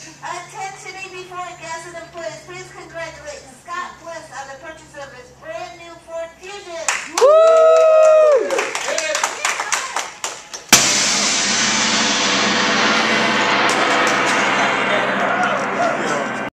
Attention me before I in the blue.